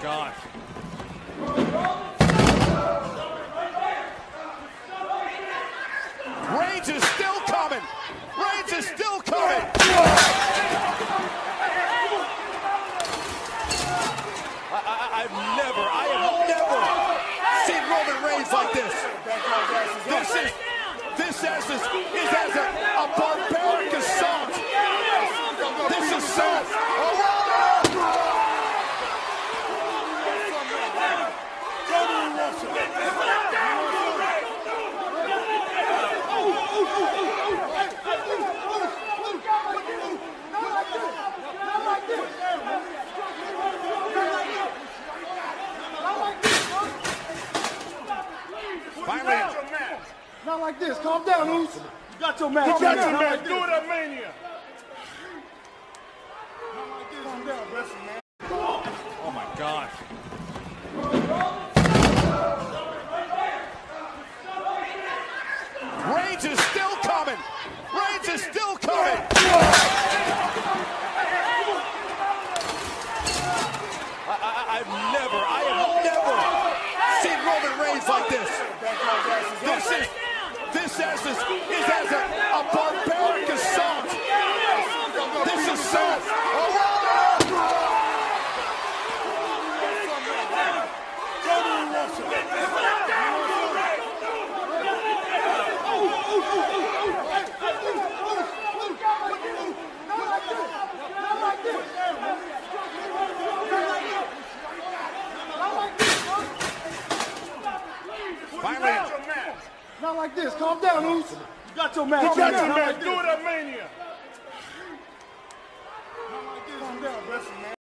God. Reigns is still coming. Reigns is still coming. I, I, I've never, I have never seen Roman Reigns like this. This is, this as is, is as a, a barbaric assault. This is so. Finally, Not like this. Calm down, Oos. You got your match. You got your match. like Do it at Mania. Calm down, wrestling, man. oh my God. Reigns is still coming. Reigns is still coming. I, I, I've never, I have never seen Roman Reigns like this. This is, as is, as a, a barbaric assault. This is so. Finally, Not like this. Calm down, Oos. You got your match. You got your match. Do it Mania.